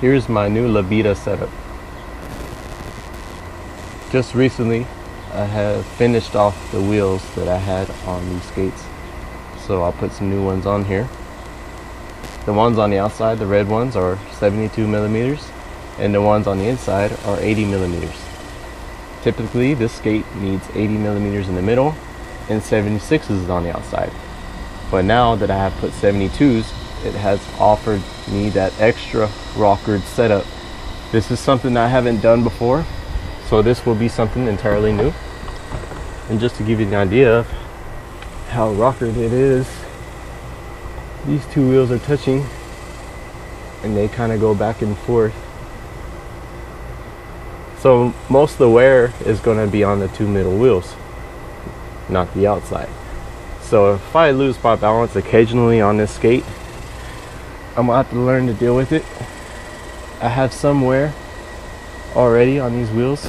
here's my new Labeda setup. Just recently, I have finished off the wheels that I had on these skates. So I'll put some new ones on here. The ones on the outside, the red ones, are 72 millimeters, and the ones on the inside are 80 millimeters. Typically, this skate needs 80 millimeters in the middle and 76s on the outside. But now that I have put 72s, it has offered me that extra rockered setup. This is something I haven't done before, so this will be something entirely new. And just to give you an idea of how rockered it is, these two wheels are touching and they kind of go back and forth. So most of the wear is going to be on the two middle wheels, not the outside. So if I lose my balance occasionally on this skate, I'm gonna have to learn to deal with it. I have some wear already on these wheels.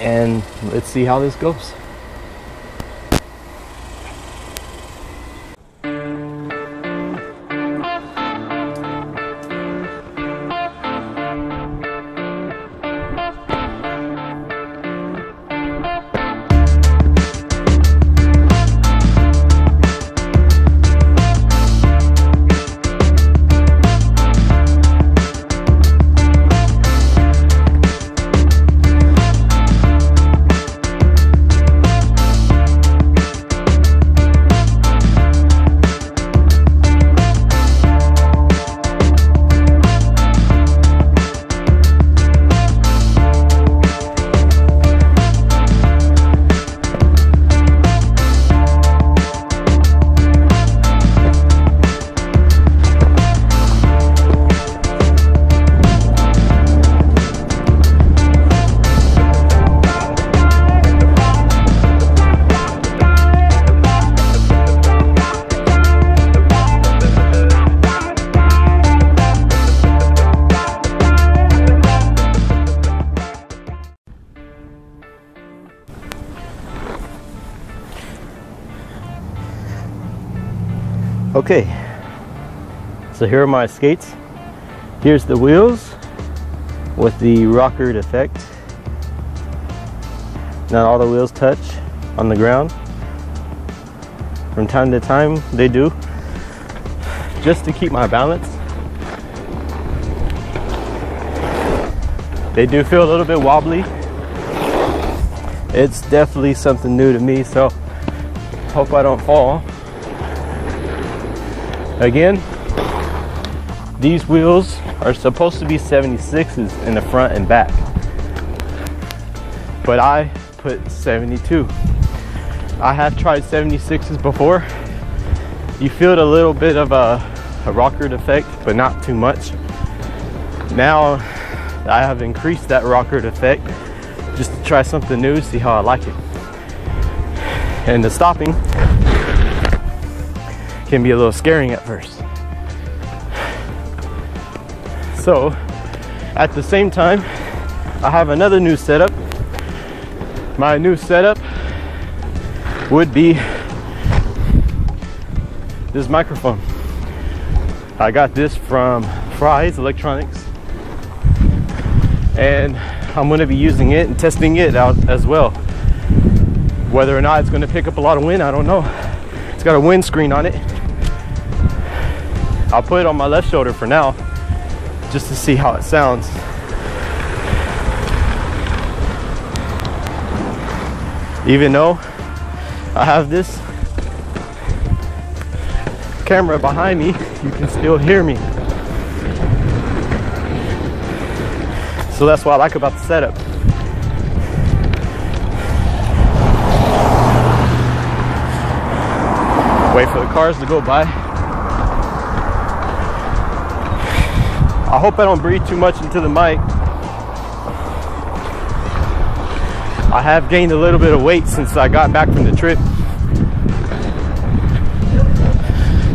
And let's see how this goes. Okay, so here are my skates. Here's the wheels with the rockered effect. Not all the wheels touch on the ground. From time to time they do, just to keep my balance. They do feel a little bit wobbly. It's definitely something new to me, so hope I don't fall. Again, these wheels are supposed to be 76s in the front and back. But I put 72. I have tried 76s before. You feel a little bit of a, a rockered effect, but not too much. Now I have increased that rockered effect just to try something new, see how I like it. And the stopping can be a little scaring at first. So, at the same time, I have another new setup. My new setup would be this microphone. I got this from Fry's Electronics, and I'm going to be using it and testing it out as well. Whether or not it's going to pick up a lot of wind, I don't know. It's got a windscreen on it. I'll put it on my left shoulder for now, just to see how it sounds. Even though I have this camera behind me, you can still hear me. So that's what I like about the setup. Wait for the cars to go by. I hope I don't breathe too much into the mic. I have gained a little bit of weight since I got back from the trip.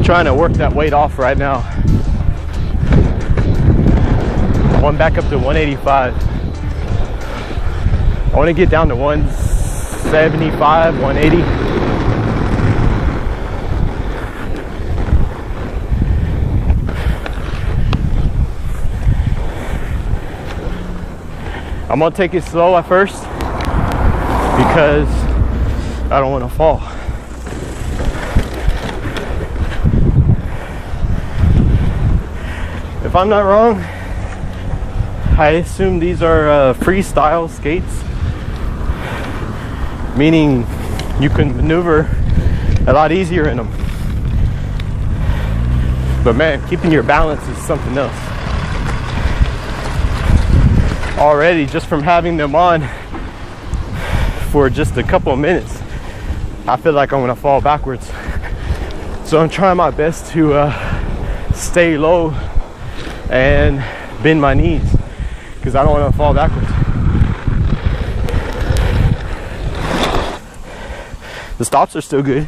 Trying to work that weight off right now. One back up to 185. I want to get down to 175, 180. I'm gonna take it slow at first because I don't want to fall. If I'm not wrong, I assume these are uh, freestyle skates, meaning you can maneuver a lot easier in them. But man, keeping your balance is something else. Already, just from having them on for just a couple of minutes, I feel like I'm gonna fall backwards. So I'm trying my best to uh, stay low and bend my knees because I don't want to fall backwards. The stops are still good.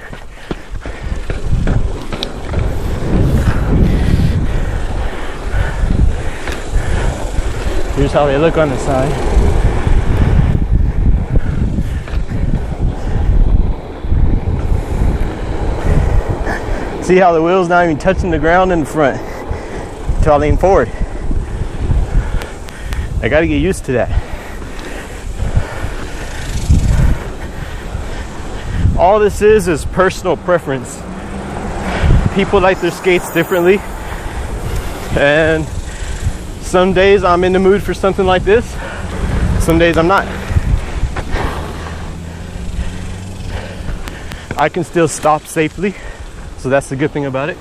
Here's how they look on the side. See how the wheel's not even touching the ground in the front until I lean forward. I got to get used to that. All this is is personal preference. People like their skates differently. And some days I'm in the mood for something like this, some days I'm not. I can still stop safely, so that's the good thing about it.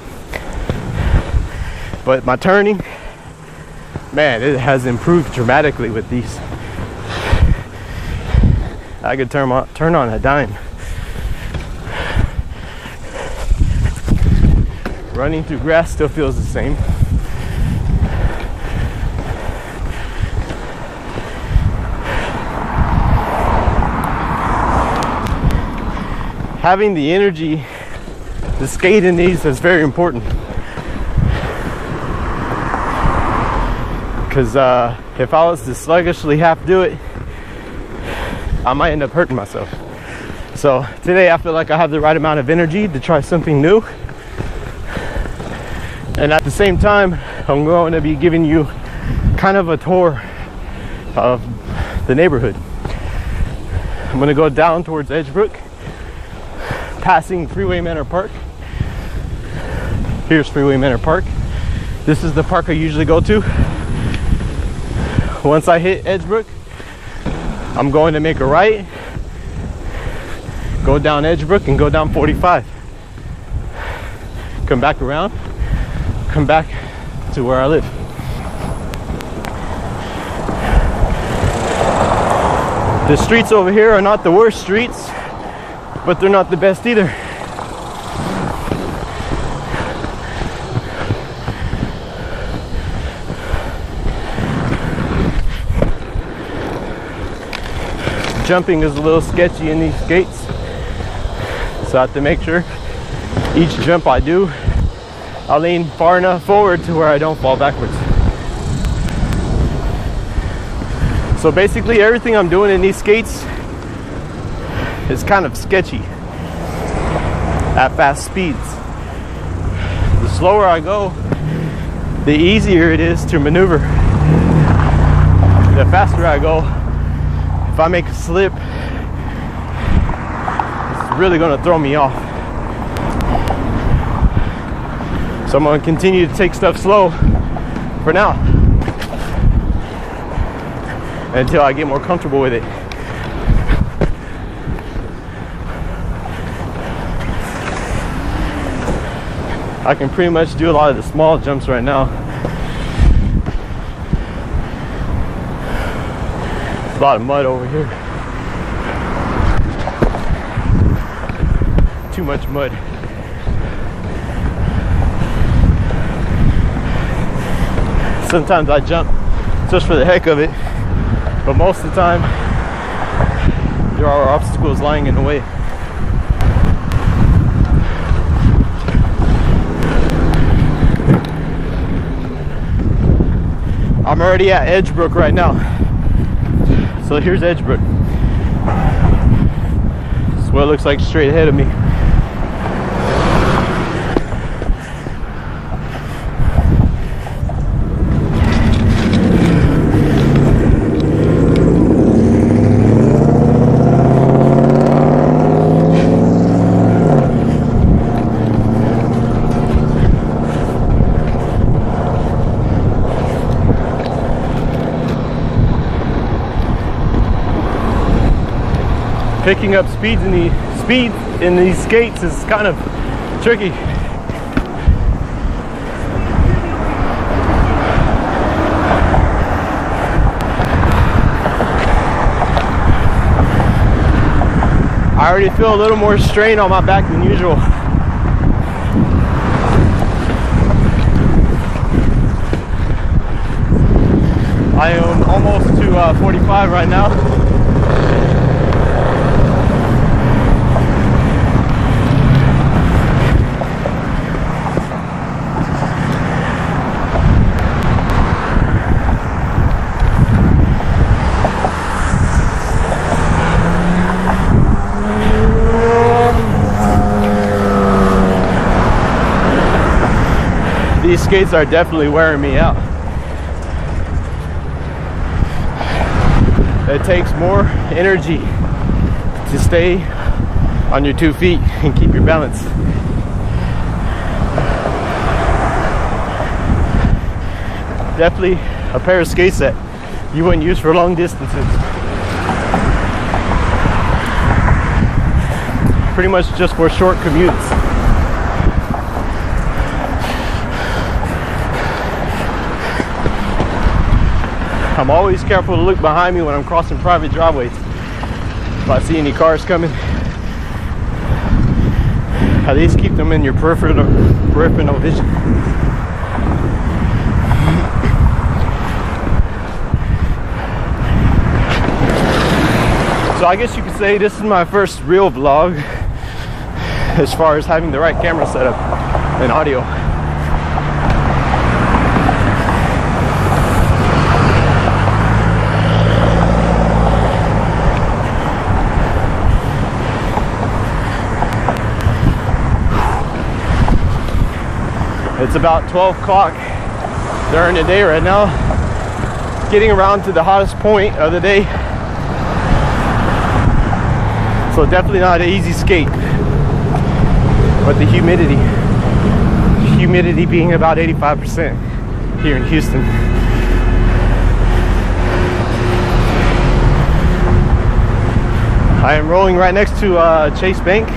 But my turning, man, it has improved dramatically with these. I could turn on, turn on a dime. Running through grass still feels the same. Having the energy to skate in these is very important. because uh, if I was to sluggishly have to do it, I might end up hurting myself. So today I feel like I have the right amount of energy to try something new. And at the same time, I'm going to be giving you kind of a tour of the neighborhood. I'm going to go down towards Edgebrook, passing Freeway Manor Park. Here's Freeway Manor Park. This is the park I usually go to once I hit Edgebrook, I'm going to make a right, go down Edgebrook and go down 45. Come back around, come back to where I live. The streets over here are not the worst streets, but they're not the best either. jumping is a little sketchy in these skates. So I have to make sure each jump I do, I lean far enough forward to where I don't fall backwards. So basically everything I'm doing in these skates is kind of sketchy at fast speeds. The slower I go, the easier it is to maneuver. The faster I go, if I make a slip, it's really gonna throw me off. So I'm gonna continue to take stuff slow for now until I get more comfortable with it. I can pretty much do a lot of the small jumps right now. a lot of mud over here. Too much mud. Sometimes I jump just for the heck of it, but most of the time there are obstacles lying in the way. I'm already at Edgebrook right now. So here's Edgebrook. This is what it looks like straight ahead of me. Picking up speeds in the speed in these skates is kind of tricky. I already feel a little more strain on my back than usual. I am almost to uh, 45 right now. These skates are definitely wearing me out. It takes more energy to stay on your two feet and keep your balance. Definitely a pair of skates that you wouldn't use for long distances. Pretty much just for short commutes. I'm always careful to look behind me when I'm crossing private driveways. If I see any cars coming, at least keep them in your peripheral, peripheral vision. So I guess you could say this is my first real vlog as far as having the right camera setup and audio. It's about 12 o'clock during the day right now. Getting around to the hottest point of the day. So definitely not an easy skate. But the humidity, humidity being about 85% here in Houston. I am rolling right next to uh, Chase Bank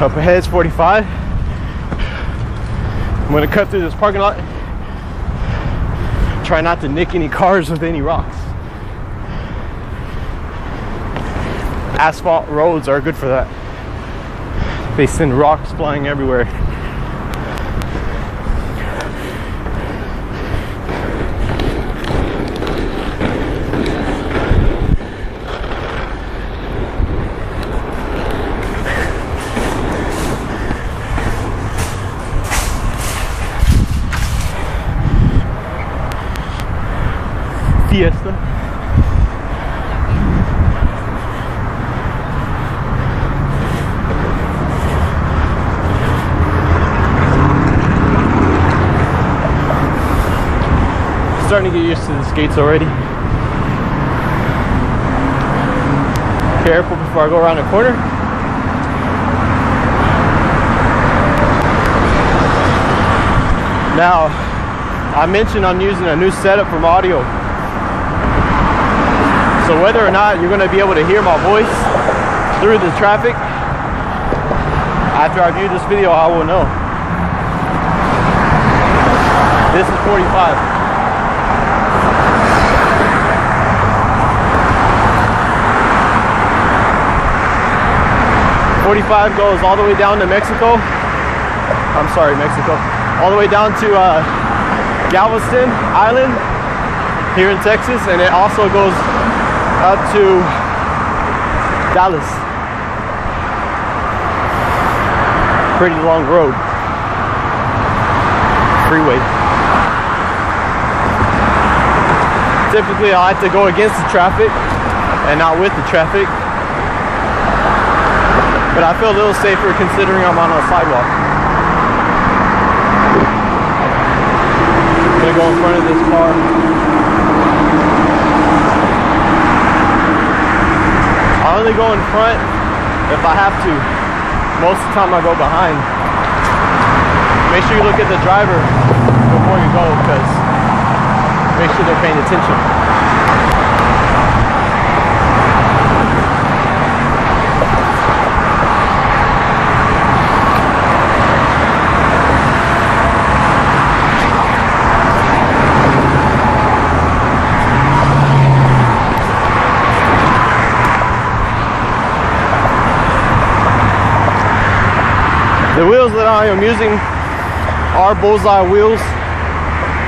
Up ahead is 45. I'm gonna cut through this parking lot. Try not to nick any cars with any rocks. Asphalt roads are good for that. They send rocks flying everywhere. To get used to the skates already. Careful before I go around the corner. Now, I mentioned I'm using a new setup from audio so whether or not you're going to be able to hear my voice through the traffic, after I view this video, I will know. This is 45. Forty-five goes all the way down to Mexico. I'm sorry, Mexico. All the way down to uh, Galveston Island here in Texas, and it also goes up to Dallas. Pretty long road. Freeway. Typically I like to go against the traffic and not with the traffic. But I feel a little safer considering I'm on a sidewalk. I'm gonna go in front of this car. I only go in front if I have to. Most of the time I go behind. Make sure you look at the driver before you go because make sure they're paying attention. The wheels that I am using our Bullz Eye wheels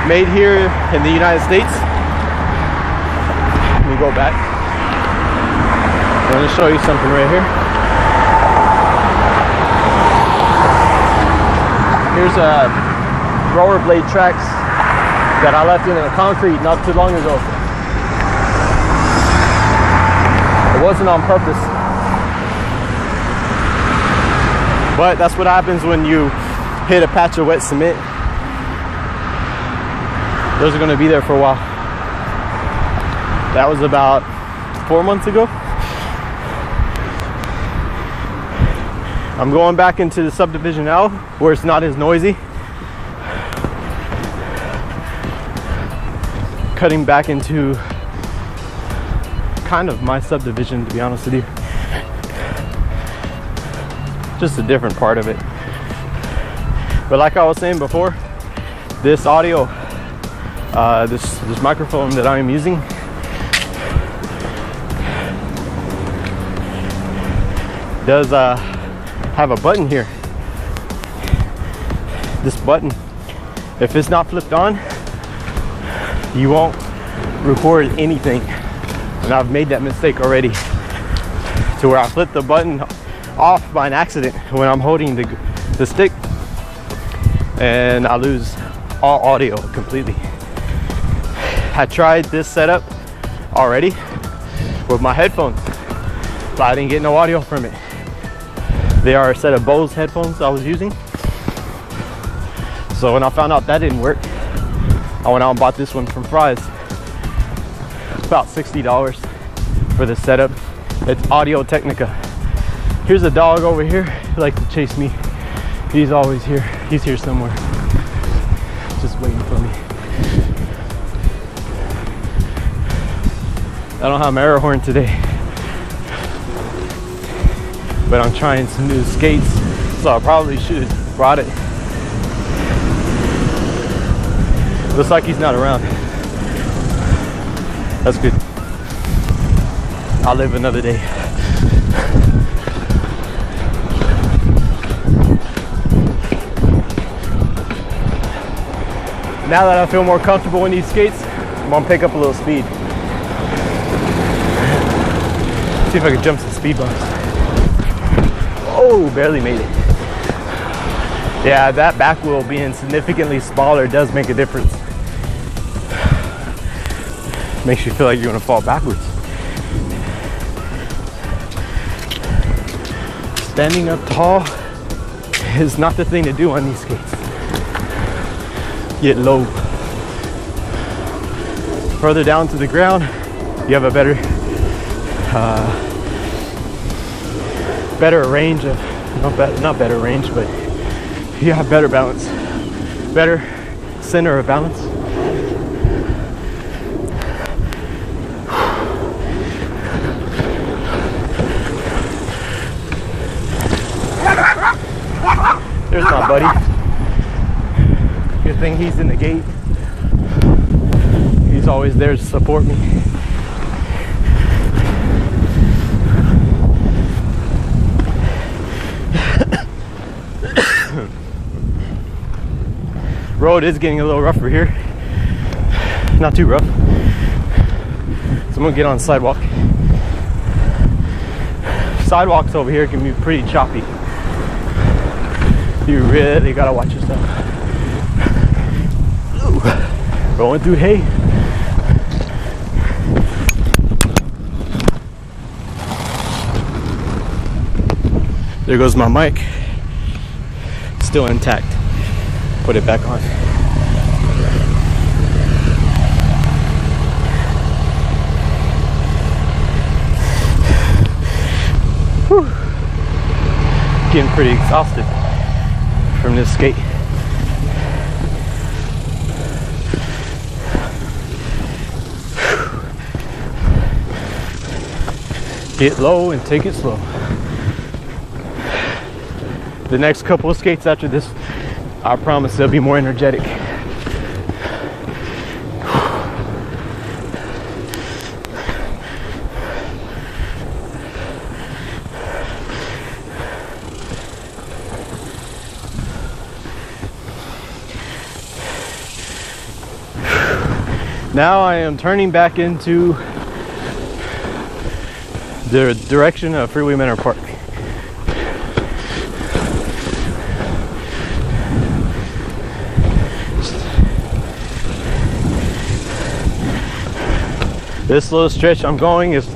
made here in the United States. Let me go back. I'm to show you something right here. Here's uh, a rollerblade tracks that I left in the concrete not too long ago. It wasn't on purpose. But that's what happens when you hit a patch of wet cement. Those are gonna be there for a while. That was about four months ago. I'm going back into the subdivision now where it's not as noisy. Cutting back into kind of my subdivision to be honest with you just a different part of it. But like I was saying before, this audio, uh, this this microphone that I am using, does uh, have a button here. This button, if it's not flipped on, you won't record anything. And I've made that mistake already to where I flip the button off by an accident when I'm holding the, the stick and I lose all audio completely. I tried this setup already with my headphones, but I didn't get no audio from it. They are a set of Bose headphones I was using. So when I found out that didn't work, I went out and bought this one from Fry's. About $60 for the setup. It's Audio Technica. Here's a dog over here. He likes to chase me. He's always here. He's here somewhere. Just waiting for me. I don't have my air horn today. But I'm trying some new skates. So I probably should have brought it. Looks like he's not around. That's good. I'll live another day. Now that I feel more comfortable in these skates, I'm gonna pick up a little speed. See if I can jump some speed bumps. Oh, barely made it. Yeah, that back wheel being significantly smaller does make a difference. Makes you feel like you're gonna fall backwards. Standing up tall is not the thing to do on these skates get low. Further down to the ground, you have a better uh, better range of not better, not better range, but you have better balance, better center of balance. There's my buddy. Good thing he's in the gate. He's always there to support me. Road is getting a little rougher here. Not too rough. So I'm gonna get on the sidewalk. Sidewalks over here can be pretty choppy. You really gotta watch yourself. Going through hay. There goes my mic. Still intact. Put it back on. Whew. Getting pretty exhausted from this skate. get low and take it slow the next couple of skates after this, I promise they'll be more energetic. Now I am turning back into the direction of Freeway Manor Park. This little stretch I'm going is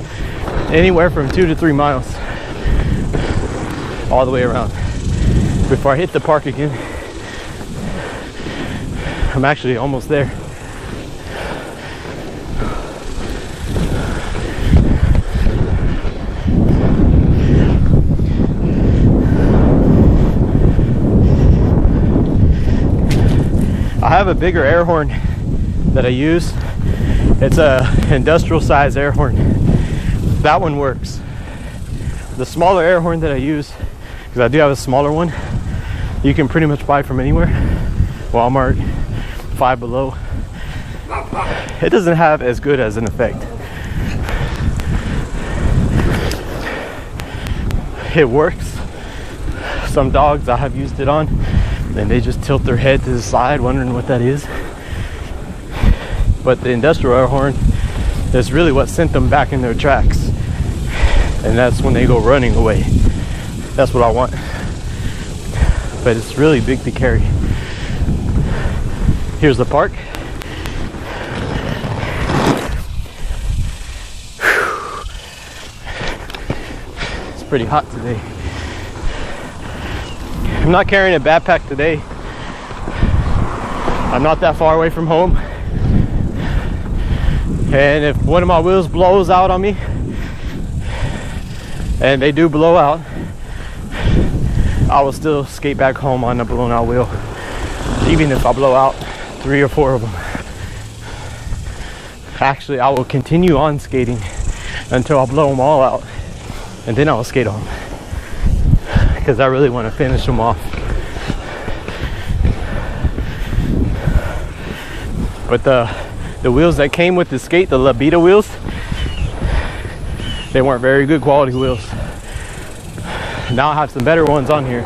anywhere from two to three miles all the way around before I hit the park again. I'm actually almost there. I have a bigger air horn that I use. It's a industrial size air horn. That one works. The smaller air horn that I use, because I do have a smaller one, you can pretty much buy from anywhere. Walmart, Five Below. It doesn't have as good as an effect. It works. Some dogs I have used it on and they just tilt their head to the side wondering what that is. But the industrial air horn is really what sent them back in their tracks. And that's when they go running away. That's what I want. But it's really big to carry. Here's the park. It's pretty hot today. I'm not carrying a backpack today. I'm not that far away from home. And if one of my wheels blows out on me, and they do blow out, I will still skate back home on the blown out wheel, even if I blow out three or four of them. Actually, I will continue on skating until I blow them all out, and then I will skate home because I really want to finish them off. But the the wheels that came with the skate, the Labeda wheels, they weren't very good quality wheels. Now I have some better ones on here,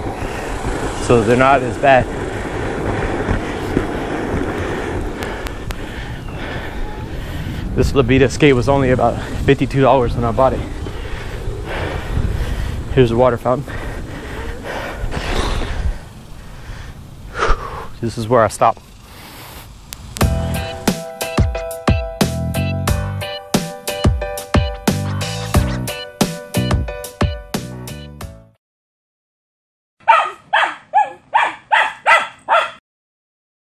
so they're not as bad. This Labeda skate was only about $52 when I bought it. Here's the water fountain. This is where I stop.